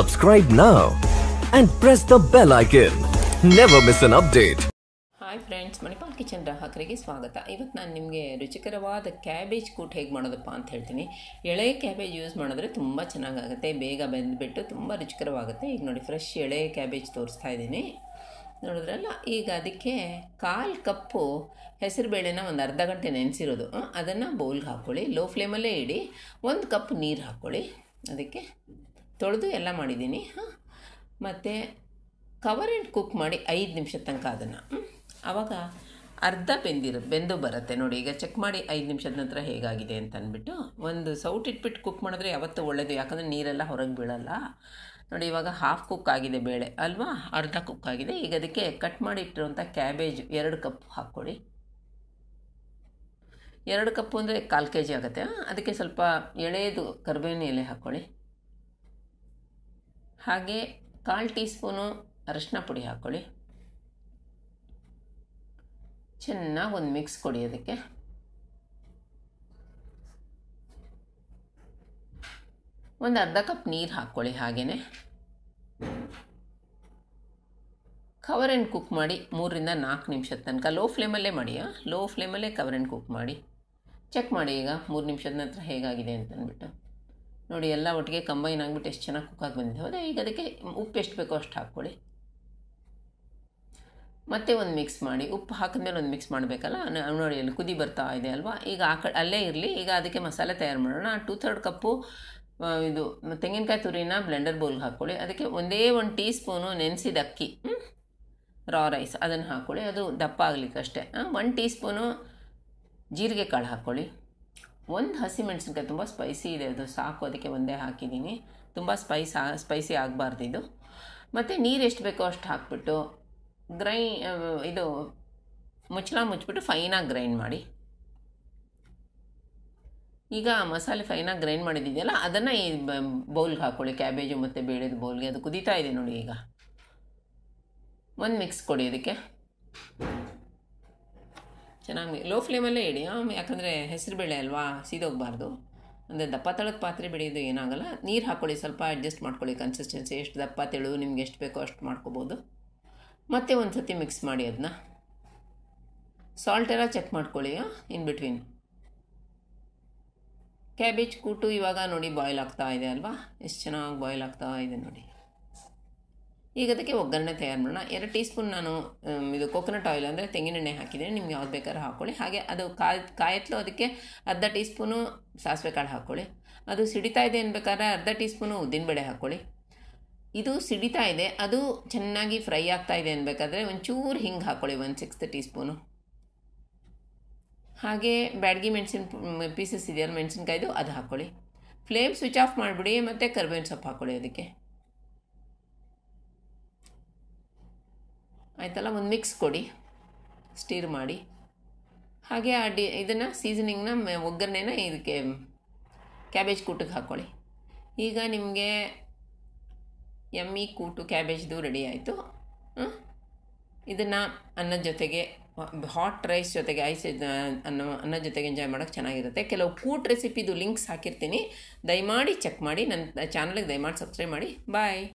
Subscribe now and press the bell icon. Never miss an update. Hi friends Manipal kitchen ಗ್ರಾಹಕರಿಗೆ ಸ್ವಾಗತ. ಇವತ್ತು ನಾನು ನಿಮಗೆ ರುಚಿಕರವಾದ ಕ್ಯಾಬೇಜ್ ಕೂಟ್ ಹೇಗೆ ಮಾಡೋದಪ್ಪ ಅಂತ ಹೇಳ್ತೀನಿ. ಎಳೆ ಕ್ಯಾಬೇಜ್ ಯೂಸ್ ಮಾಡಿದ್ರೆ ತುಂಬ ಚೆನ್ನಾಗಾಗುತ್ತೆ, ಬೇಗ ಬೆಂದುಬಿಟ್ಟು ತುಂಬ ರುಚಿಕರವಾಗುತ್ತೆ. ಈಗ ನೋಡಿ ಫ್ರೆಶ್ ಎಳೆ ಕ್ಯಾಬೇಜ್ ತೋರಿಸ್ತಾ ಇದ್ದೀನಿ. ನೋಡಿದ್ರಲ್ಲ, ಈಗ ಅದಕ್ಕೆ ಕಾಲು ಕಪ್ಪು ಹೆಸರುಬೇಳೆನ ಒಂದು ಅರ್ಧ ಗಂಟೆ ನೆನೆಸಿರೋದು. ಅದನ್ನು ಬೌಲ್ಗೆ ಹಾಕ್ಕೊಳ್ಳಿ ಲೋ ಫ್ಲೇಮಲ್ಲೇ ಇಡಿ. ಒಂದು ಕಪ್ ನೀರು ಹಾಕ್ಕೊಳ್ಳಿ ಅದಕ್ಕೆ ತೊಳೆದು ಎಲ್ಲ ಮಾಡಿದ್ದೀನಿ. ಹಾಂ. ಮತ್ತು ಕವರ್ ಆ್ಯಂಡ್ ಕುಕ್ ಮಾಡಿ ಐದು ನಿಮಿಷದ ತನಕ ಅದನ್ನು. ಆವಾಗ ಅರ್ಧ ಬೆಂದಿರು, ಬೆಂದು ಬರುತ್ತೆ ನೋಡಿ. ಈಗ ಚೆಕ್ ಮಾಡಿ ಐದು ನಿಮಿಷದ ನಂತರ ಹೇಗಾಗಿದೆ ಅಂತ ಅಂದ್ಬಿಟ್ಟು ಒಂದು ಸೌಟ್ ಇಟ್ಬಿಟ್ಟು ಕುಕ್ ಮಾಡಿದ್ರೆ ಯಾವತ್ತೂ ಒಳ್ಳೆಯದು ಯಾಕಂದರೆ ನೀರೆಲ್ಲ ಹೊರಗೆ ಬೀಳಲ್ಲ. ನೋಡಿ, ಇವಾಗ ಹಾಫ್ ಕುಕ್ ಆಗಿದೆ ಬೇಳೆ. ಅಲ್ವಾ? ಅರ್ಧ ಕುಕ್ ಆಗಿದೆ. ಈಗ ಅದಕ್ಕೆ ಕಟ್ ಮಾಡಿ ಇಟ್ಟಿರುವಂಥ ಕ್ಯಾಬೇಜ್ ಎರಡು ಕಪ್ ಹಾಕ್ಕೊಡಿ ಎರಡು ಕಪ್ಪು ಅಂದರೆ ಕಾಲು ಕೆ ಜಿ ಆಗುತ್ತೆ ಅದಕ್ಕೆ ಸ್ವಲ್ಪ ಎಳೆಯದು ಕರಿಬೇವಿನ ಎಲೆ ಹಾಕ್ಕೊಳ್ಳಿ. ಹಾಗೆ ಕಾಲು ಟೀ ಸ್ಪೂನು ಅರಶಿನ ಪುಡಿ ಹಾಕ್ಕೊಳ್ಳಿ. ಚೆನ್ನಾಗಿ ಒಂದು ಮಿಕ್ಸ್ ಕೊಡಿ ಅದಕ್ಕೆ. ಒಂದು ಅರ್ಧ ಕಪ್ ನೀರು ಹಾಕ್ಕೊಳ್ಳಿ ಹಾಗೆಯೇ ಕವರ್ ಆ್ಯಂಡ್ ಕುಕ್ ಮಾಡಿ ಮೂರರಿಂದ ನಾಲ್ಕು ನಿಮಿಷದ ತನಕ. ಲೋ ಫ್ಲೇಮಲ್ಲೇ ಮಾಡಿ ಲೋ ಫ್ಲೇಮಲ್ಲೇ ಕವರ್ ಆ್ಯಂಡ್ ಕುಕ್ ಮಾಡಿ. ಚೆಕ್ ಮಾಡಿ ಈಗ ಮೂರು ನಿಮಿಷದ ನಂತರ ಹೇಗಾಗಿದೆ ಅಂತ ಅಂದ್ಬಿಟ್ಟು ನೋಡಿ, ಎಲ್ಲ ಒಟ್ಟಿಗೆ ಕಂಬೈನ್ ಆಗಿಬಿಟ್ಟು ಎಷ್ಟು ಚೆನ್ನಾಗಿ ಕುಕ್ಕಾಗಿ ಬಂದಿದೆ. ಹೌದಾ ಈಗ ಅದಕ್ಕೆ ಉಪ್ಪು ಎಷ್ಟು ಬೇಕೋ ಅಷ್ಟು ಹಾಕ್ಕೊಳ್ಳಿ. ಮತ್ತೆ ಒಂದು ಮಿಕ್ಸ್ ಮಾಡಿ. ಉಪ್ಪು ಹಾಕಿದ್ಮೇಲೆ ಒಂದು ಮಿಕ್ಸ್ ಮಾಡಬೇಕಲ್ಲ? ನೋಡಿ, ಅಲ್ಲಿ ಕುದಿ ಬರ್ತಾ ಇದೆ ಅಲ್ವಾ? ಈಗ ಆ ಅಲ್ಲೇ ಇರಲಿ. ಈಗ ಅದಕ್ಕೆ ಮಸಾಲೆ ತಯಾರು ಮಾಡೋಣ. ಟೂ ಥರ್ಡ್ ಕಪ್ಪು ಇದು ತೆಂಗಿನಕಾಯಿ ತುರಿನ ಬ್ಲೆಂಡರ್ ಬೌಲ್ಗೆ ಹಾಕ್ಕೊಳ್ಳಿ. ಅದಕ್ಕೆ ಒಂದೇ ಒಂದು ಟೀ ಸ್ಪೂನು ನೆನೆಸಿದ ಅಕ್ಕಿ? ರಾ ರೈಸ್ ಅದನ್ನು ಹಾಕ್ಕೊಳ್ಳಿ. ಅದು ದಪ್ಪ ಆಗಲಿಕ್ಕಷ್ಟೇ. ಒನ್ ಟೀ ಸ್ಪೂನು ಜೀರಿಗೆ ಕಾಳು ಹಾಕ್ಕೊಳ್ಳಿ. ಒಂದು ಹಸಿ ಮೆಣಸಿನ್ಕಾಯಿ ತುಂಬ ಸ್ಪೈಸಿ ಇದೆ. ಅದು ಸಾಕು, ಅದಕ್ಕೆ ಒಂದೇ ಹಾಕಿದ್ದೀನಿ. ತುಂಬ ಸ್ಪೈಸ್ ಸ್ಪೈಸಿ ಆಗಬಾರ್ದು ಇದು. ಮತ್ತು ನೀರು ಎಷ್ಟು ಬೇಕೋ ಅಷ್ಟು ಹಾಕ್ಬಿಟ್ಟು ಗ್ರೈ, ಇದು ಮುಚ್ಚಳ ಮುಚ್ಚಿಬಿಟ್ಟು ಫೈನಾಗಿ ಗ್ರೈಂಡ್ ಮಾಡಿ. ಈಗ ಮಸಾಲೆ ಫೈನಾಗಿ ಗ್ರೈಂಡ್ ಮಾಡಿದ್ದಿದೆಯಲ್ಲ ಅದನ್ನು ಈ ಬೌಲ್ಗೆ ಹಾಕ್ಕೊಳ್ಳಿ ಕ್ಯಾಬೇಜು ಮತ್ತು ಬೇಳೆದು ಬೌಲ್ಗೆ. ಅದು ಕುದೀತಾ ಇದೆ ನೋಡಿ ಈಗ. ಒಂದು ಮಿಕ್ಸ್ ಕೊಡಿ ಅದಕ್ಕೆ. ಚೆನ್ನಾಗಿ ಲೋ ಫ್ಲೇಮಲ್ಲೇ ಇಡಿ ಯಾಕಂದರೆ ಯಾಕಂದರೆ ಹೆಸರುಬೇಳೆ ಅಲ್ವಾ, ಸೀದೋಗಬಾರ್ದು. ಅಂದರೆ ದಪ್ಪ ತಳದ ಪಾತ್ರೆ ಬೆಳೆಯೋದು ಏನಾಗಲ್ಲ. ನೀರು ಹಾಕ್ಕೊಳ್ಳಿ ಸ್ವಲ್ಪ ಅಡ್ಜಸ್ಟ್ ಮಾಡ್ಕೊಳ್ಳಿ ಕನ್ಸಿಸ್ಟೆನ್ಸಿ ಎಷ್ಟು ದಪ್ಪ ತೆಳು, ನಿಮ್ಗೆ ಎಷ್ಟು ಬೇಕೋ ಅಷ್ಟು ಮಾಡ್ಕೋಬೋದು. ಮತ್ತೆ ಒಂದು ಸತಿ ಮಿಕ್ಸ್ ಮಾಡಿ ಅದನ್ನ ಸಾಲ್ಟೆಲ್ಲ ಚೆಕ್ ಮಾಡ್ಕೊಳ್ಳಿ ಇನ್ ಬಿಟ್ವೀನ್ ಕ್ಯಾಬೇಜ್ ಕೂಟು ಇವಾಗ ನೋಡಿ ಬಾಯ್ಲ್ ಆಗ್ತಾ ಇದೆ ಅಲ್ವಾ? ಎಷ್ಟು ಚೆನ್ನಾಗಿ ಬಾಯ್ಲ್ ಆಗ್ತಾ ಇದೆ ನೋಡಿ. ಈಗ ಅದಕ್ಕೆ ಒಗ್ಗರಣೆ ತಯಾರು ಮಾಡೋಣ. ಎರಡು ಟೀ ಸ್ಪೂನ್ ನಾನು ಇದು ಕೊಕೊನಟ್ ಆಯಿಲ್ ಅಂದರೆ ತೆಂಗಿನೆಣ್ಣೆ ಹಾಕಿದ್ದೀನಿ. ನಿಮ್ಗೆ ಯಾವ್ದು ಬೇಕಾದ್ರೂ ಹಾಕ್ಕೊಳ್ಳಿ ಹಾಗೆ ಅದು ಕಾಯಿ, ಕಾಯತ್ಲು ಅದಕ್ಕೆ ಅರ್ಧ ಟೀ ಸ್ಪೂನು ಸಾಸಿವೆ ಕಾಳು ಹಾಕ್ಕೊಳ್ಳಿ ಅದು ಸಿಡಿತಾ ಇದೆ ಅನ್ಬೇಕಾದ್ರೆ ಅರ್ಧ ಟೀ ಸ್ಪೂನು ಉದ್ದಿನಬೇಳೆ ಹಾಕ್ಕೊಳ್ಳಿ ಇದು ಸಿಡಿತಾ ಇದೆ. ಅದು ಚೆನ್ನಾಗಿ ಫ್ರೈ ಆಗ್ತಾ ಇದೆ ಅನ್ಬೇಕಾದ್ರೆ ಒಂಚೂರು ಹಿಂಗೆ ಹಾಕ್ಕೊಳ್ಳಿ ಒಂದು ಸಿಕ್ಸ್ತ್ ಟೀ ಸ್ಪೂನು ಹಾಗೆ ಬ್ಯಾಡಗಿ ಮೆಣಸಿನ ಪೀಸಸ್ ಇದೆಯಲ್ಲ ಮೆಣಸಿನ್ಕಾಯ್ದು, ಅದು ಹಾಕ್ಕೊಳ್ಳಿ ಫ್ಲೇಮ್ ಸ್ವಿಚ್ ಆಫ್ ಮಾಡಿಬಿಡಿ, ಮತ್ತು ಕರ್ಬೇವಿನ ಸೊಪ್ಪು ಹಾಕ್ಕೊಳ್ಳಿ ಅದಕ್ಕೆ. ಆಯ್ತಲ್ಲ? ಒಂದು ಮಿಕ್ಸ್ ಕೊಡಿ ಸ್ಟೀರ್ ಮಾಡಿ. ಹಾಗೆ ಆ ಡಿ ಇದನ್ನು ಸೀಸನಿಂಗ್ನ ಒಗ್ಗರಣೆನ ಇದಕ್ಕೆ ಕ್ಯಾಬೇಜ್ ಕೂಟಕ್ಕೆ ಹಾಕ್ಕೊಳ್ಳಿ ಈಗ ನಿಮಗೆ ಎಮ್ಮಿ ಕೂಟು ಕ್ಯಾಬೇಜ್ದು ರೆಡಿ ಆಯಿತು. ಇದನ್ನು ಅನ್ನದ ಜೊತೆಗೆ ಹಾಟ್ ರೈಸ್ ಜೊತೆಗೆ ಐಸ್ ಅನ್ನ ಅನ್ನ ಜೊತೆಗೆ ಎಂಜಾಯ್ ಮಾಡೋಕ್ಕೆ ಚೆನ್ನಾಗಿರುತ್ತೆ. ಕೆಲವು ಕೂಟ್ ರೆಸಿಪಿದು ಲಿಂಕ್ಸ್ ಹಾಕಿರ್ತೀನಿ. ದಯಮಾಡಿ ಚೆಕ್ ಮಾಡಿ. ನನ್ನ ಚಾನಲ್ಗೆ ದಯಮಾಡಿ ಸಬ್ಸ್ಕ್ರೈಬ್ ಮಾಡಿ. ಬಾಯ್